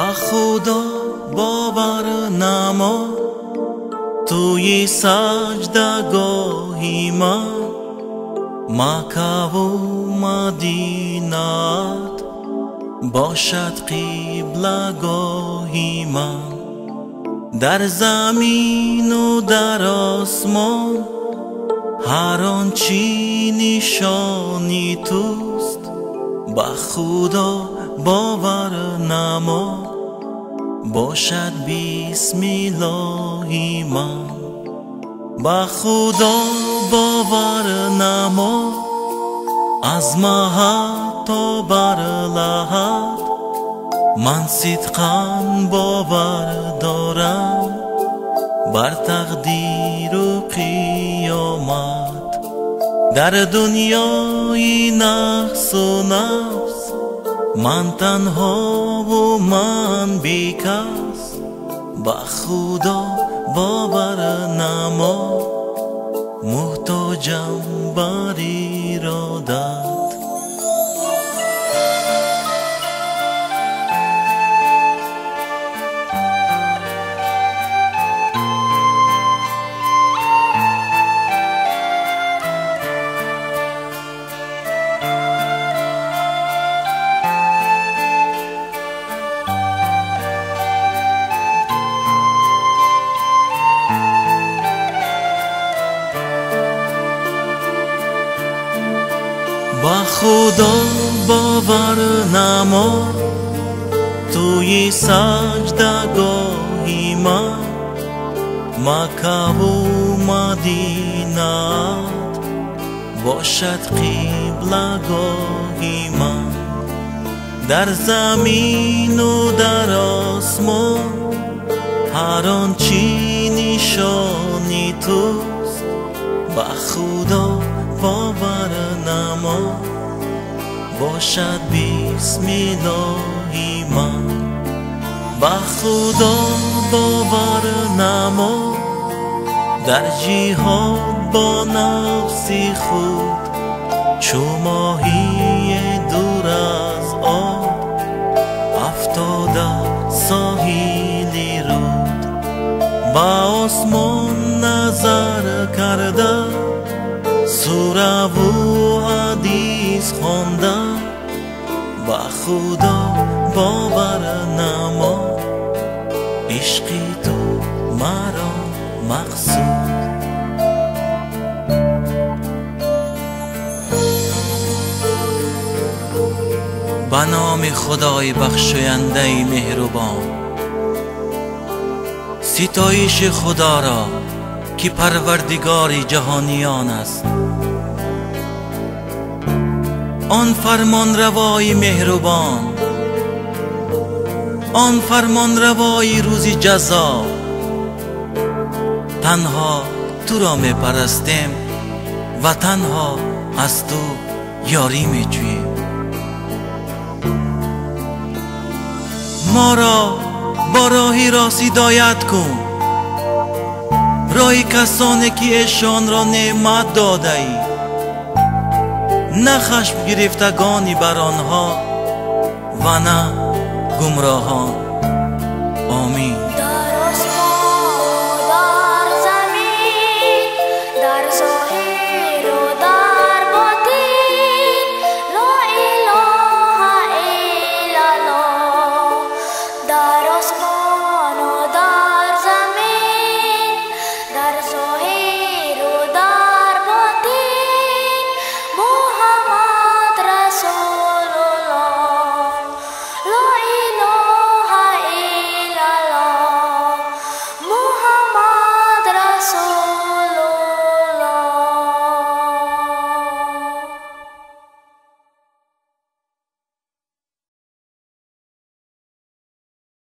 با خدا باور نما. توی سجدگاهی من مکه و مدینت باشد قبلگاهی من. در زمین و در آسمان هر آنچی نشانی توست. با خدا باور نما. باشد بسم الله من با خدا باور نما. از محد تا بر لحد من صدقا باور دارم. بر تقدیر و قیامت در دنیای نفس و نفس من تنها و من بیکس. با خدا باور نما محتاجم بر ایرادت худо бовар намо туи саҷдагоҳи ман макаву мадинаат бошад қиблагоҳи ман дар замину дар осмон ҳар он чӣ нишони туст ба худо باور نما باشد بسم الله من. با خدا باور نما در جهاد با نفسی خود چو ماهی دور از آب افتاده ساحلی رود. با آسمان نظر کرده سوره و حدیث خوانده با خدا باور نما. عشقی تو مرا مقصود. به نام خدای بخشاینده مهربان. ستایش خدا را که پروردگار جهانیان است. آن فرمان روای مهربان آن فرمان روای روز جزا. تنها تو را می پرستیم و تنها از تو یاری می جویم ما را با راهی راست هدایت کن. راه کسانی که ایشان را نعمت داده ای نه خشم گرفتگانی بر آنها و نه گمراهان.